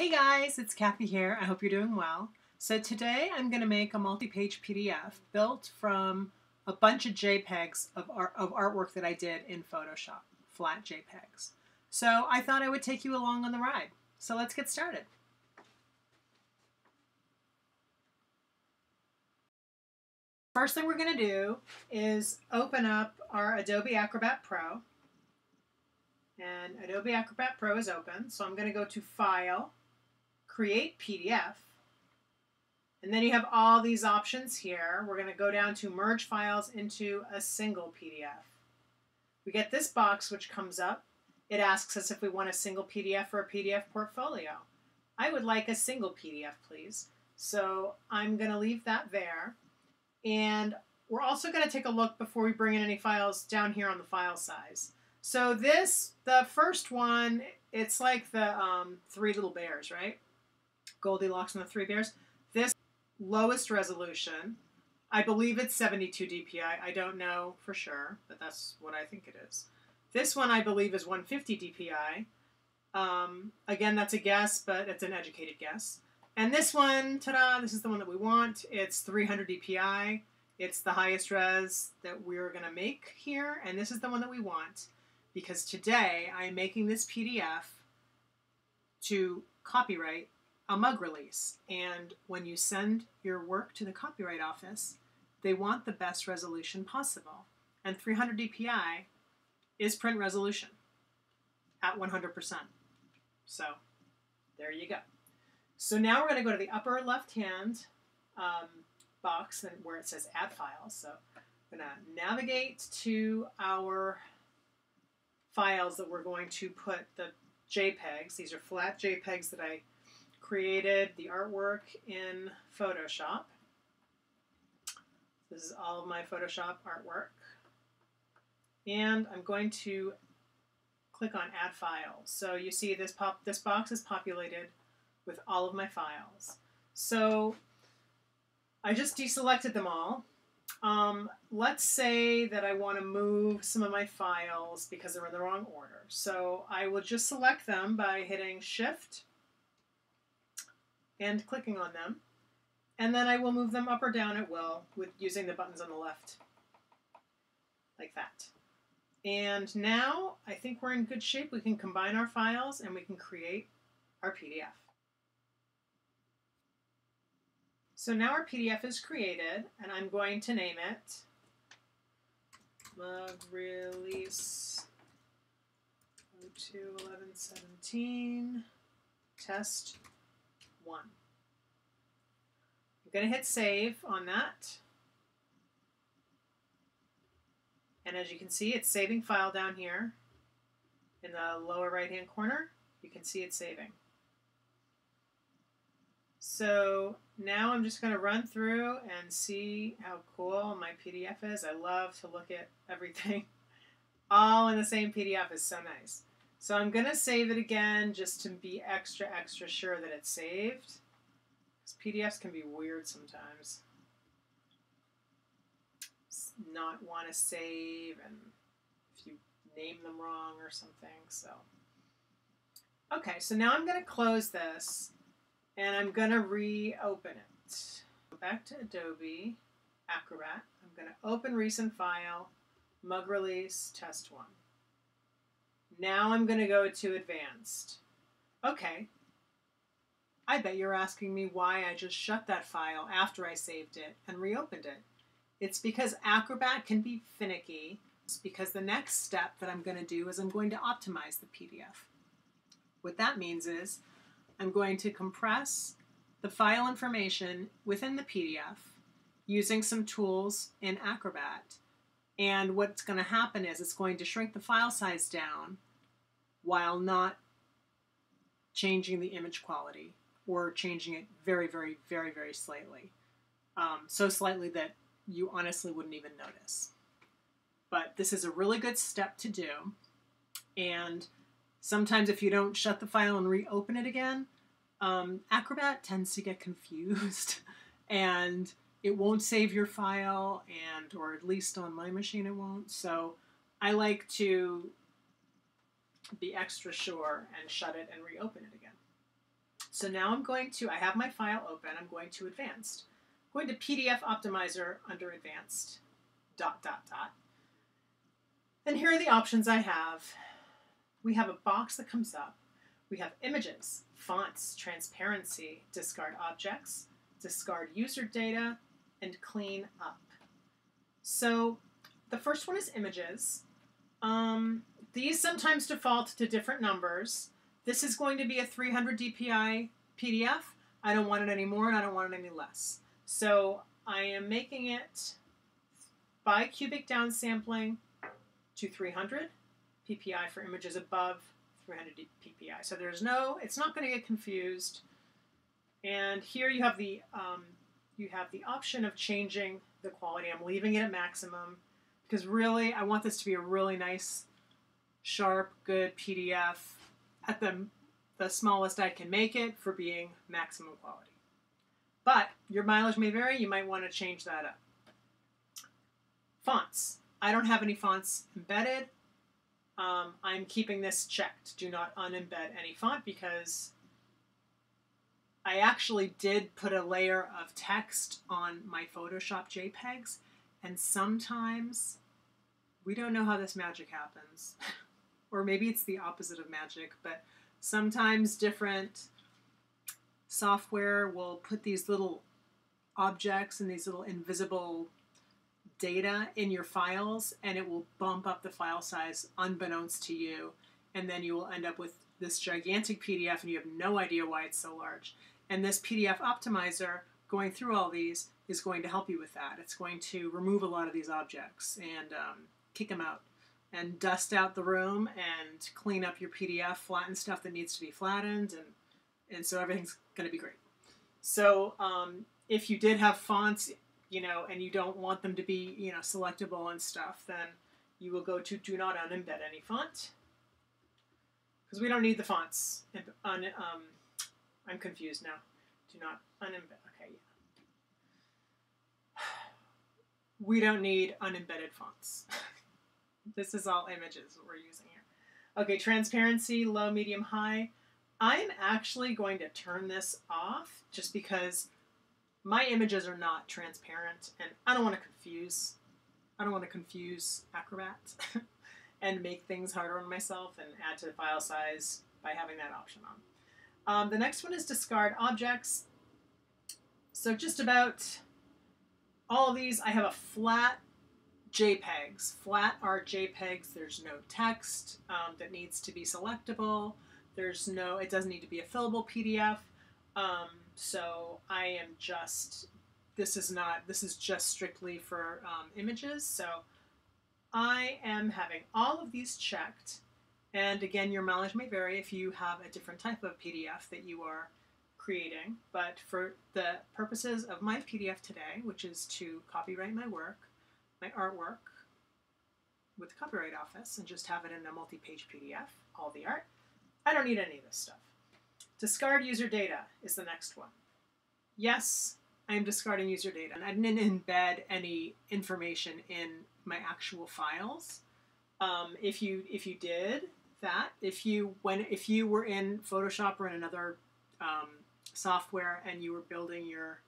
Hey guys, it's Kathy here. I hope you're doing well. So today I'm going to make a multi-page PDF built from a bunch of JPEGs of, art, of artwork that I did in Photoshop, flat JPEGs. So I thought I would take you along on the ride. So let's get started. First thing we're going to do is open up our Adobe Acrobat Pro. And Adobe Acrobat Pro is open, so I'm going to go to File, Create PDF, and then you have all these options here. We're going to go down to Merge Files into a single PDF. We get this box which comes up. It asks us if we want a single PDF or a PDF portfolio. I would like a single PDF, please. So I'm going to leave that there. And we're also going to take a look before we bring in any files down here on the file size. So this, the first one, it's like the um, Three Little Bears, right? Goldilocks and the Three Bears. This lowest resolution, I believe it's 72 dpi. I don't know for sure, but that's what I think it is. This one I believe is 150 dpi. Um, again, that's a guess, but it's an educated guess. And this one, ta-da, this is the one that we want. It's 300 dpi. It's the highest res that we're going to make here, and this is the one that we want because today I'm making this PDF to copyright a mug release. And when you send your work to the Copyright Office, they want the best resolution possible. And 300 dpi is print resolution at 100%. So there you go. So now we're going to go to the upper left-hand um, box where it says Add Files. So I'm going to navigate to our files that we're going to put the JPEGs. These are flat JPEGs that I created the artwork in Photoshop. This is all of my Photoshop artwork. And I'm going to click on Add Files. So you see this pop this box is populated with all of my files. So I just deselected them all. Um, let's say that I want to move some of my files because they're in the wrong order. So I will just select them by hitting Shift and clicking on them. And then I will move them up or down at will with using the buttons on the left, like that. And now I think we're in good shape. We can combine our files and we can create our PDF. So now our PDF is created, and I'm going to name it Mug Release 02 11 17 Test 1. I'm going to hit save on that. And as you can see, it's saving file down here in the lower right hand corner. You can see it's saving. So now I'm just going to run through and see how cool my PDF is. I love to look at everything all in the same PDF is so nice. So I'm going to save it again just to be extra, extra sure that it's saved. Because PDFs can be weird sometimes. Not want to save and if you name them wrong or something. So, okay, so now I'm going to close this and I'm going to reopen it. Go back to Adobe Acrobat. I'm going to open recent file, mug release, test one. Now I'm going to go to advanced. Okay. I bet you're asking me why I just shut that file after I saved it and reopened it. It's because Acrobat can be finicky. It's because the next step that I'm going to do is I'm going to optimize the PDF. What that means is I'm going to compress the file information within the PDF using some tools in Acrobat. And what's going to happen is it's going to shrink the file size down while not changing the image quality or changing it very, very, very, very slightly. Um, so slightly that you honestly wouldn't even notice. But this is a really good step to do. And sometimes if you don't shut the file and reopen it again, um, Acrobat tends to get confused and it won't save your file and or at least on my machine it won't. So I like to be extra sure and shut it and reopen it again. So now I'm going to, I have my file open, I'm going to advanced. I'm going to PDF Optimizer under advanced, dot, dot, dot. And here are the options I have. We have a box that comes up. We have images, fonts, transparency, discard objects, discard user data, and clean up. So the first one is images. Um, these sometimes default to different numbers. This is going to be a 300 dpi PDF. I don't want it any more and I don't want it any less. So I am making it bicubic downsampling to 300 ppi for images above 300 ppi. So there's no, it's not going to get confused. And here you have the um, you have the option of changing the quality. I'm leaving it at maximum because really I want this to be a really nice, sharp, good PDF at the the smallest I can make it for being maximum quality. But your mileage may vary. You might want to change that up. Fonts. I don't have any fonts embedded. Um, I'm keeping this checked. Do not unembed any font because I actually did put a layer of text on my Photoshop JPEGs, and sometimes we don't know how this magic happens. or maybe it's the opposite of magic, but sometimes different software will put these little objects and these little invisible data in your files and it will bump up the file size unbeknownst to you and then you will end up with this gigantic PDF and you have no idea why it's so large. And this PDF optimizer going through all these is going to help you with that. It's going to remove a lot of these objects and um, kick them out and dust out the room and clean up your PDF, flatten stuff that needs to be flattened, and and so everything's going to be great. So um, if you did have fonts, you know, and you don't want them to be you know selectable and stuff, then you will go to do not unembed any font because we don't need the fonts. Un, um, I'm confused now. Do not unembed. Okay, yeah. We don't need unembedded fonts. this is all images we're using here. Okay, transparency, low, medium, high. I'm actually going to turn this off just because my images are not transparent and I don't want to confuse I don't want to confuse Acrobat and make things harder on myself and add to the file size by having that option on. Um, the next one is discard objects. So just about all of these, I have a flat JPEGs. Flat are JPEGs. There's no text um, that needs to be selectable. There's no, it doesn't need to be a fillable PDF. Um, so I am just, this is not, this is just strictly for um, images. So I am having all of these checked. And again, your mileage may vary if you have a different type of PDF that you are creating. But for the purposes of my PDF today, which is to copyright my work, my artwork with the Copyright Office and just have it in a multi-page PDF, all the art. I don't need any of this stuff. Discard user data is the next one. Yes, I am discarding user data. And I didn't embed any information in my actual files. Um, if you if you did that, if you when if you were in Photoshop or in another um, software and you were building your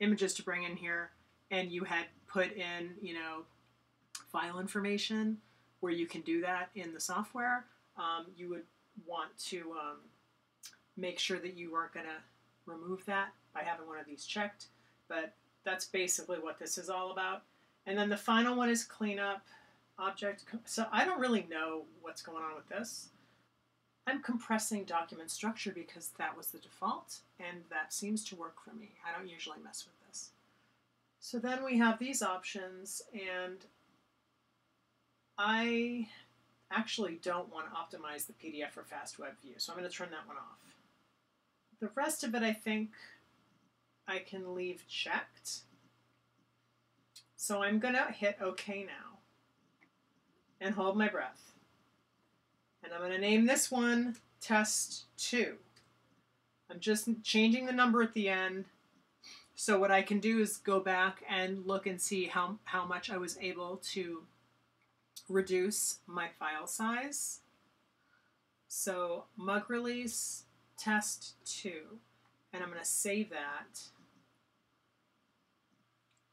images to bring in here, and you had put in you know file information where you can do that in the software, um, you would want to um, make sure that you aren't going to remove that by having one of these checked. But that's basically what this is all about. And then the final one is cleanup object. So I don't really know what's going on with this. I'm compressing document structure because that was the default, and that seems to work for me. I don't usually mess with. So then we have these options, and I actually don't want to optimize the PDF for fast web view, so I'm going to turn that one off. The rest of it, I think I can leave checked. So I'm going to hit OK now and hold my breath. And I'm going to name this one Test 2. I'm just changing the number at the end. So what I can do is go back and look and see how, how much I was able to reduce my file size. So mug release test 2. and I'm going to save that.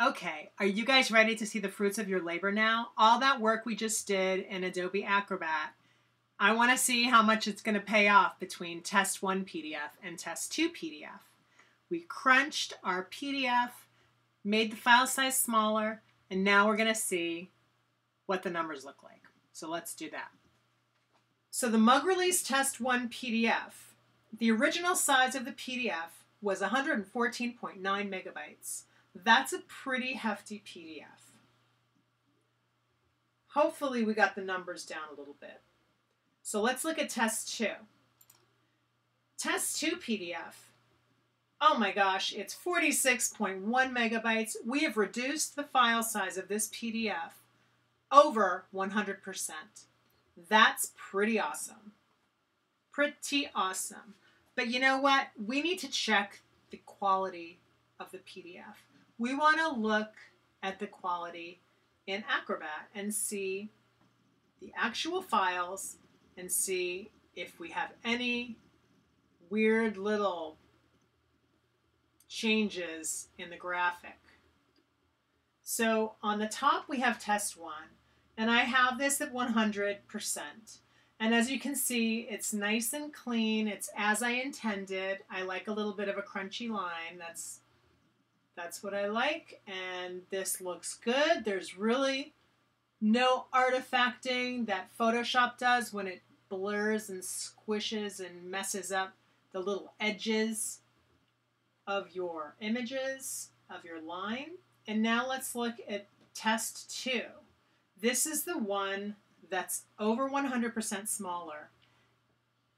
Okay, are you guys ready to see the fruits of your labor now? All that work we just did in Adobe Acrobat, I want to see how much it's going to pay off between Test 1 PDF and Test 2 PDF. We crunched our PDF, made the file size smaller, and now we're going to see what the numbers look like. So let's do that. So the Mug Release Test 1 PDF, the original size of the PDF was 114.9 megabytes. That's a pretty hefty PDF. Hopefully we got the numbers down a little bit. So let's look at test 2. Test 2 PDF. Oh my gosh, it's 46.1 megabytes. We have reduced the file size of this PDF over 100%. That's pretty awesome. Pretty awesome. But you know what? We need to check the quality of the PDF we want to look at the quality in Acrobat and see the actual files and see if we have any weird little changes in the graphic. So on the top we have test one and I have this at 100%. And as you can see, it's nice and clean. It's as I intended. I like a little bit of a crunchy line. That's that's what I like, and this looks good. There's really no artifacting that Photoshop does when it blurs and squishes and messes up the little edges of your images, of your line. And now let's look at test two. This is the one that's over 100% smaller.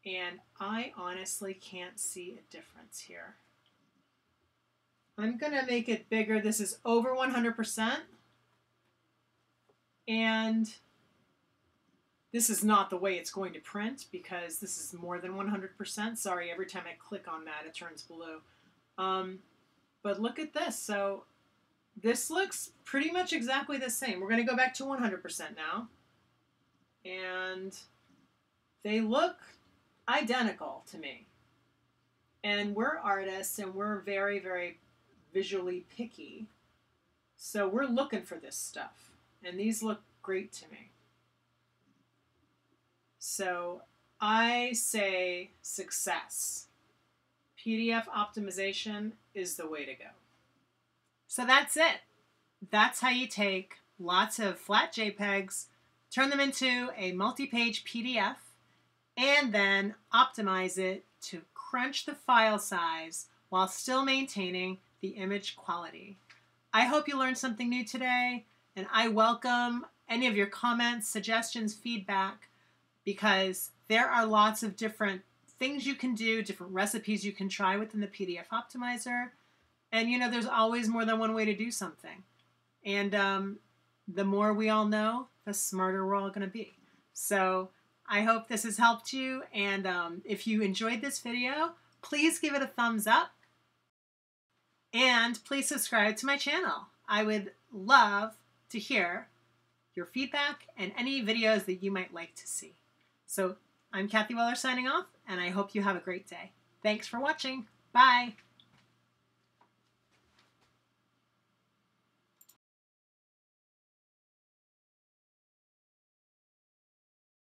And I honestly can't see a difference here. I'm going to make it bigger. This is over 100%. And this is not the way it's going to print because this is more than 100%. Sorry, every time I click on that, it turns blue. Um, but look at this. So this looks pretty much exactly the same. We're going to go back to 100% now. And they look identical to me. And we're artists and we're very, very visually picky. So we're looking for this stuff. And these look great to me. So I say success. PDF optimization is the way to go. So that's it. That's how you take lots of flat JPEGs, turn them into a multi-page PDF, and then optimize it to crunch the file size while still maintaining the image quality. I hope you learned something new today, and I welcome any of your comments, suggestions, feedback, because there are lots of different things you can do, different recipes you can try within the PDF Optimizer. And you know, there's always more than one way to do something. And um, the more we all know, the smarter we're all going to be. So I hope this has helped you. And um, if you enjoyed this video, please give it a thumbs up and please subscribe to my channel. I would love to hear your feedback and any videos that you might like to see. So I'm Kathy Weller signing off, and I hope you have a great day. Thanks for watching. Bye.